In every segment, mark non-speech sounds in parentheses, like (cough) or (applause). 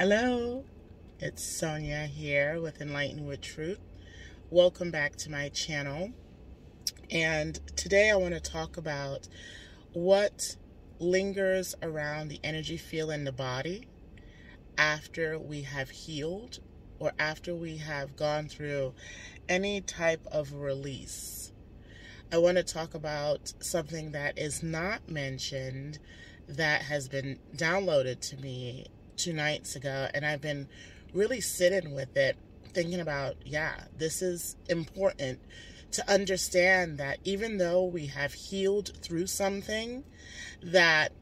Hello, it's Sonia here with Enlighten with Truth. Welcome back to my channel. And today I want to talk about what lingers around the energy field in the body after we have healed or after we have gone through any type of release. I want to talk about something that is not mentioned that has been downloaded to me two nights ago, and I've been really sitting with it, thinking about, yeah, this is important to understand that even though we have healed through something, that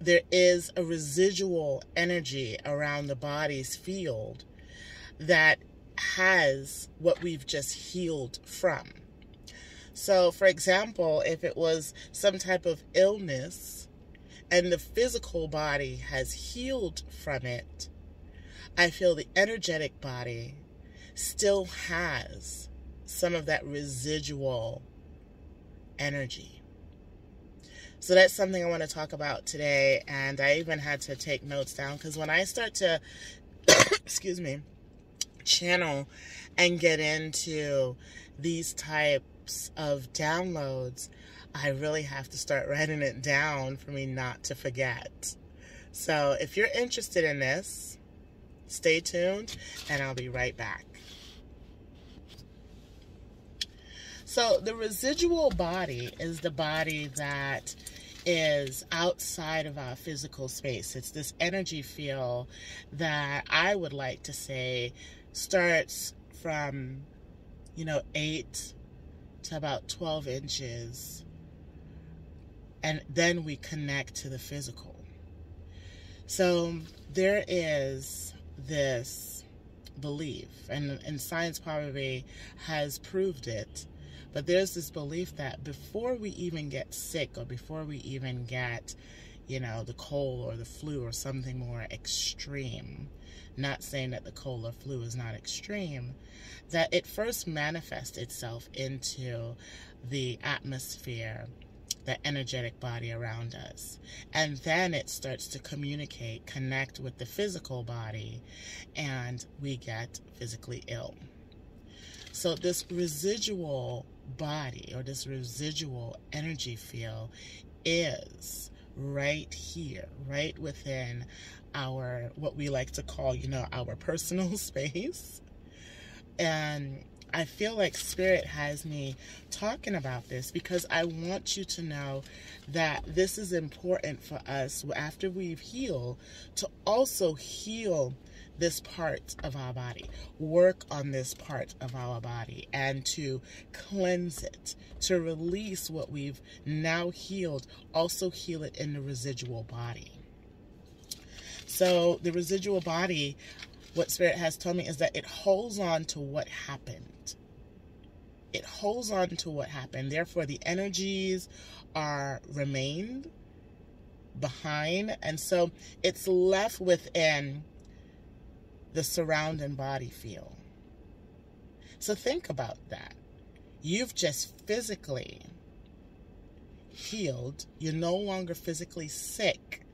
there is a residual energy around the body's field that has what we've just healed from. So, for example, if it was some type of illness and the physical body has healed from it, I feel the energetic body still has some of that residual energy. So that's something I want to talk about today. And I even had to take notes down because when I start to, (coughs) excuse me, channel and get into these types of downloads, I really have to start writing it down for me not to forget. So if you're interested in this, stay tuned and I'll be right back. So the residual body is the body that is outside of our physical space. It's this energy field that I would like to say starts from, you know, 8 to about 12 inches. And then we connect to the physical. So there is this belief, and, and science probably has proved it, but there's this belief that before we even get sick or before we even get, you know, the cold or the flu or something more extreme, not saying that the cold or flu is not extreme, that it first manifests itself into the atmosphere, the energetic body around us. And then it starts to communicate, connect with the physical body, and we get physically ill. So, this residual body or this residual energy field is right here, right within our, what we like to call, you know, our personal (laughs) space. And I feel like Spirit has me talking about this because I want you to know that this is important for us after we've healed to also heal this part of our body, work on this part of our body, and to cleanse it, to release what we've now healed, also heal it in the residual body. So, the residual body, what Spirit has told me is that it holds on to what happened. It holds on to what happened. Therefore, the energies are remained behind. And so it's left within the surrounding body feel. So think about that. You've just physically healed. You're no longer physically sick.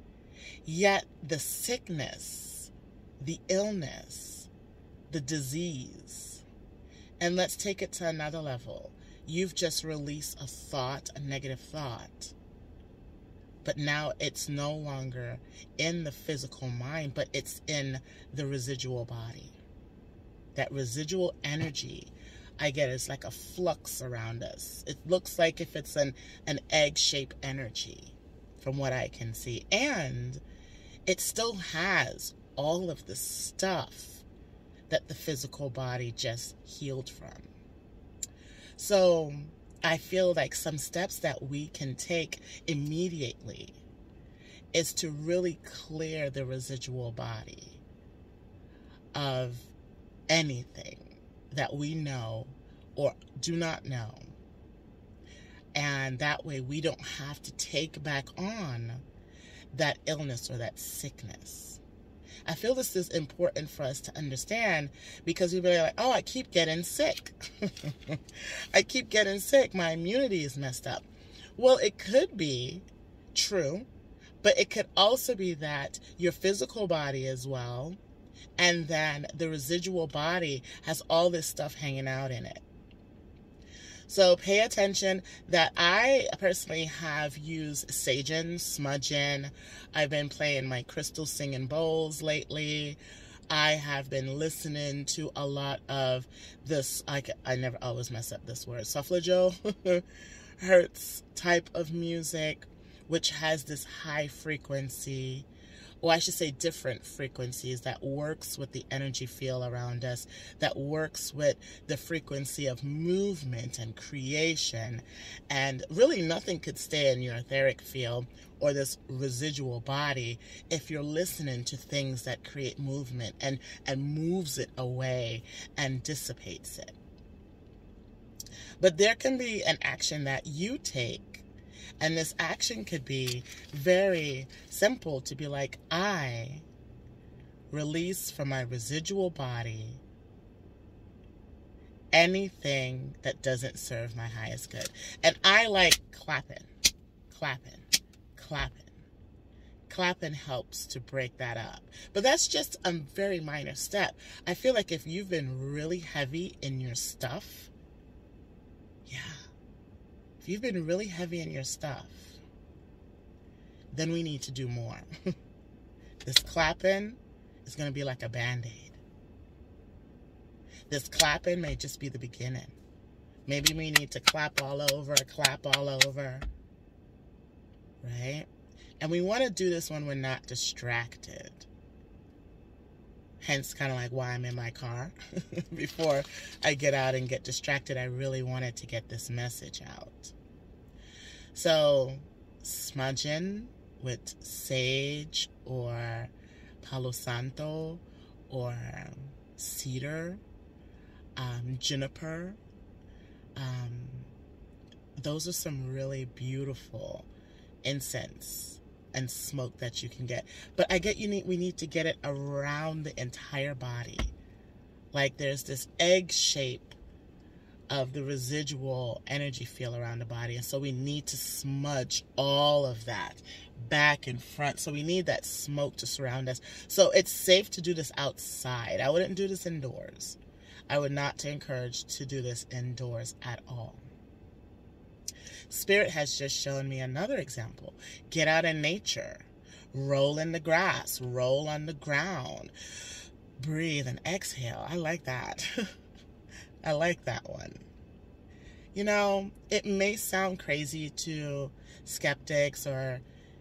Yet the sickness, the illness, the disease, and let's take it to another level. You've just released a thought, a negative thought but now it's no longer in the physical mind, but it's in the residual body. That residual energy, I get it's like a flux around us. It looks like if it's an, an egg shaped energy, from what I can see. And it still has all of the stuff that the physical body just healed from. So, I feel like some steps that we can take immediately is to really clear the residual body of anything that we know or do not know. And that way we don't have to take back on that illness or that sickness. I feel this is important for us to understand because we'll be like, oh, I keep getting sick. (laughs) I keep getting sick. My immunity is messed up. Well, it could be true, But it could also be that your physical body as well, and then the residual body has all this stuff hanging out in it. So pay attention that I personally have used saging, smudging. I've been playing my crystal singing bowls lately. I have been listening to a lot of this. I, I never always mess up this word. Solfeggio (laughs) hertz type of music, which has this high frequency or I should say different frequencies that works with the energy field around us, that works with the frequency of movement and creation. And really nothing could stay in your etheric field or this residual body if you're listening to things that create movement and, and moves it away and dissipates it. But there can be an action that you take and this action could be very simple to be like, I release from my residual body anything that doesn't serve my highest good. And I like clapping, clapping, clapping. Clapping helps to break that up. But that's just a very minor step. I feel like if you've been really heavy in your stuff, yeah if you've been really heavy in your stuff, then we need to do more. (laughs) this clapping is going to be like a band aid. This clapping may just be the beginning. Maybe we need to clap all over, clap all over. Right? And we want to do this when we're not distracted. Hence, kind of like why I'm in my car. (laughs) Before I get out and get distracted, I really wanted to get this message out. So, smudging with sage or palo santo or cedar, um, juniper. Um, those are some really beautiful incense and smoke that you can get. But I get you need we need to get it around the entire body. Like there's this egg shape of the residual energy field around the body. And so we need to smudge all of that back and front. So we need that smoke to surround us. So it's safe to do this outside. I wouldn't do this indoors. I would not encourage to do this indoors at all. Spirit has just shown me another example. Get out in nature, roll in the grass, roll on the ground, breathe and exhale. I like that. (laughs) I like that one. You know, it may sound crazy to skeptics or,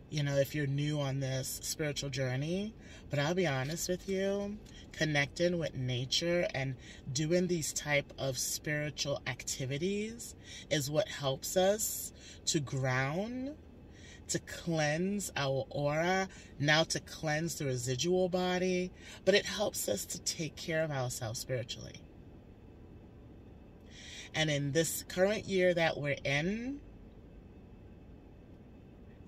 you know, if you're new on this spiritual journey, but I'll be honest with you, connecting with nature and doing these type of spiritual activities is what helps us to ground to cleanse our aura, now to cleanse the residual body, but it helps us to take care of ourselves spiritually. And in this current year that we're in,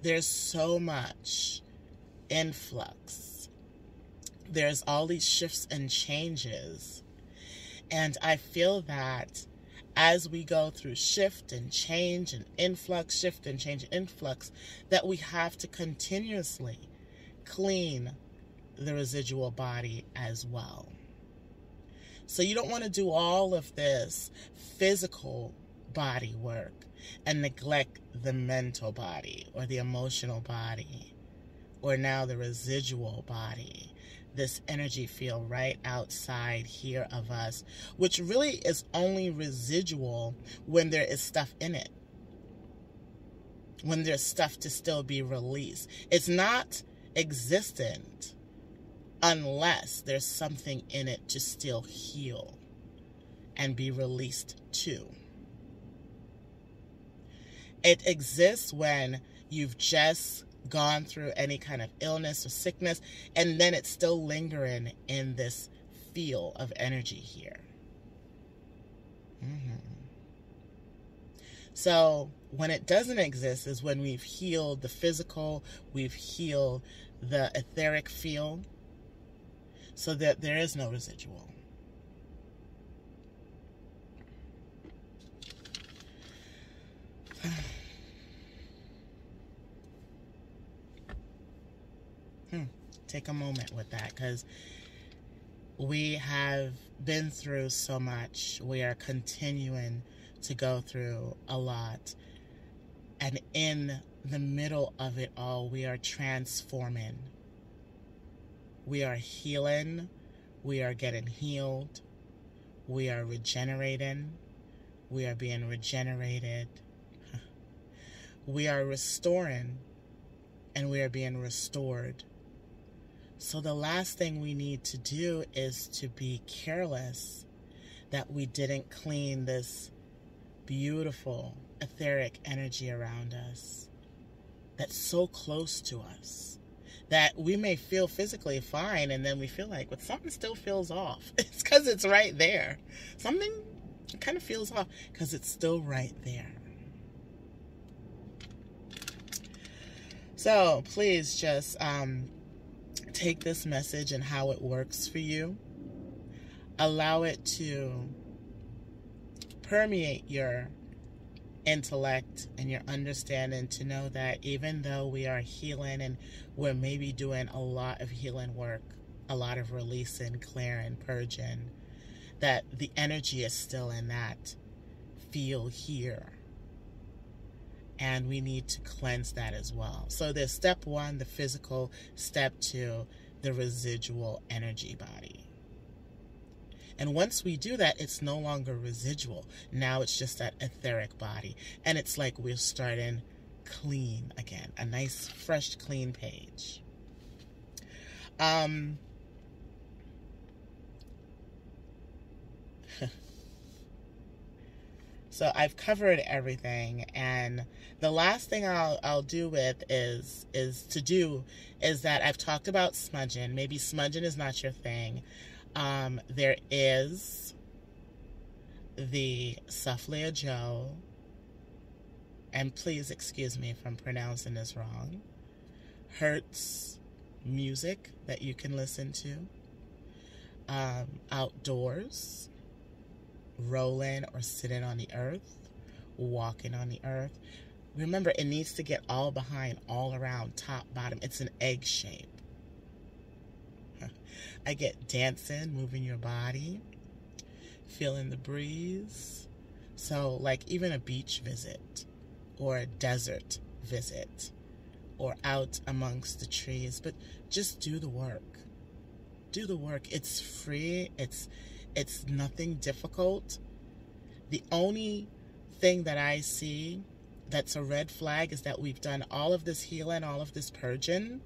there's so much influx there's all these shifts and changes. And I feel that as we go through shift and change and influx, shift and change and influx, that we have to continuously clean the residual body as well. So you don't want to do all of this physical body work and neglect the mental body or the emotional body or now the residual body this energy field right outside here of us, which really is only residual when there is stuff in it. When there's stuff to still be released. It's not existent unless there's something in it to still heal and be released to. It exists when you've just gone through any kind of illness or sickness, and then it's still lingering in this feel of energy here. Mm-hmm. So, when it doesn't exist is when we've healed the physical, we've healed the etheric field, so that there is no residual. (sighs) Hmm. Take a moment with that because we have been through so much. We are continuing to go through a lot. And in the middle of it all, we are transforming. We are healing. We are getting healed. We are regenerating. We are being regenerated. (laughs) We are restoring. And we are being restored. So the last thing we need to do is to be careless that we didn't clean this beautiful etheric energy around us that's so close to us that we may feel physically fine and then we feel like but something still feels off. (laughs) It's because it's right there. Something kind of feels off because it's still right there. So please just um, take this message and how it works for you, allow it to permeate your intellect and your understanding to know that even though we are healing and we're maybe doing a lot of healing work, a lot of releasing, clearing, purging, that the energy is still in that feel here and we need to cleanse that as well. So there's step one, the physical, step two, the residual energy body. And once we do that, it's no longer residual. Now it's just that etheric body. And it's like we're starting clean again, a nice, fresh, clean page. Um, (laughs) So I've covered everything and the last thing I'll I'll do with is is to do is that I've talked about smudging. Maybe smudging is not your thing. Um, there is the Solfeggio, and please excuse me if I'm pronouncing this wrong. Hertz music that you can listen to. Um, outdoors rolling or sitting on the earth, walking on the earth. Remember, it needs to get all behind, all around, top, bottom. It's an egg shape. (laughs) I get dancing, moving your body, feeling the breeze. So, like even a beach visit or a desert visit or out amongst the trees, but just do the work. Do the work. It's free. It's it's nothing difficult. The only thing that I see that's a red flag is that we've done all of this healing, all of this purging,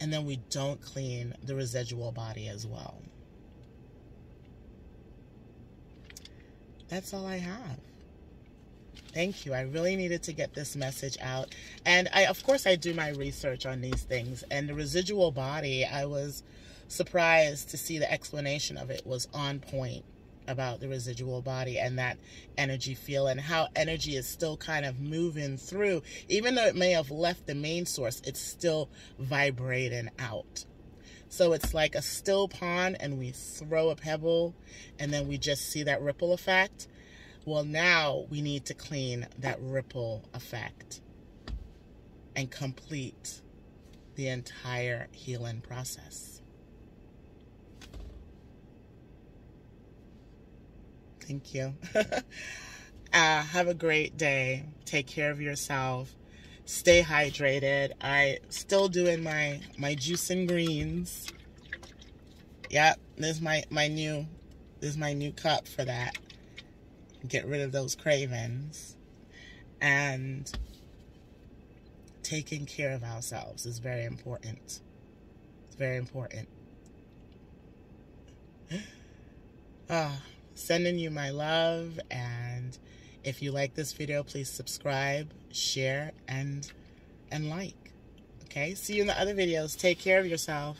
and then we don't clean the residual body as well. That's all I have. Thank you. I really needed to get this message out. And I, of course, I do my research on these things. And the residual body, I was surprised to see the explanation of it was on point about the residual body and that energy field and how energy is still kind of moving through. Even though it may have left the main source, it's still vibrating out. So it's like a still pond and we throw a pebble and then we just see that ripple effect. Well, now we need to clean that ripple effect and complete the entire healing process. Thank you. (laughs) uh, have a great day. Take care of yourself. Stay hydrated. I still doing my my juice and greens. Yep, this my my new this is my new cup for that. Get rid of those cravings. And taking care of ourselves is very important. It's very important. (gasps) Ah. Sending you my love. And if you like this video please subscribe share and and like. Okay? See you in the other videos. Take care of yourself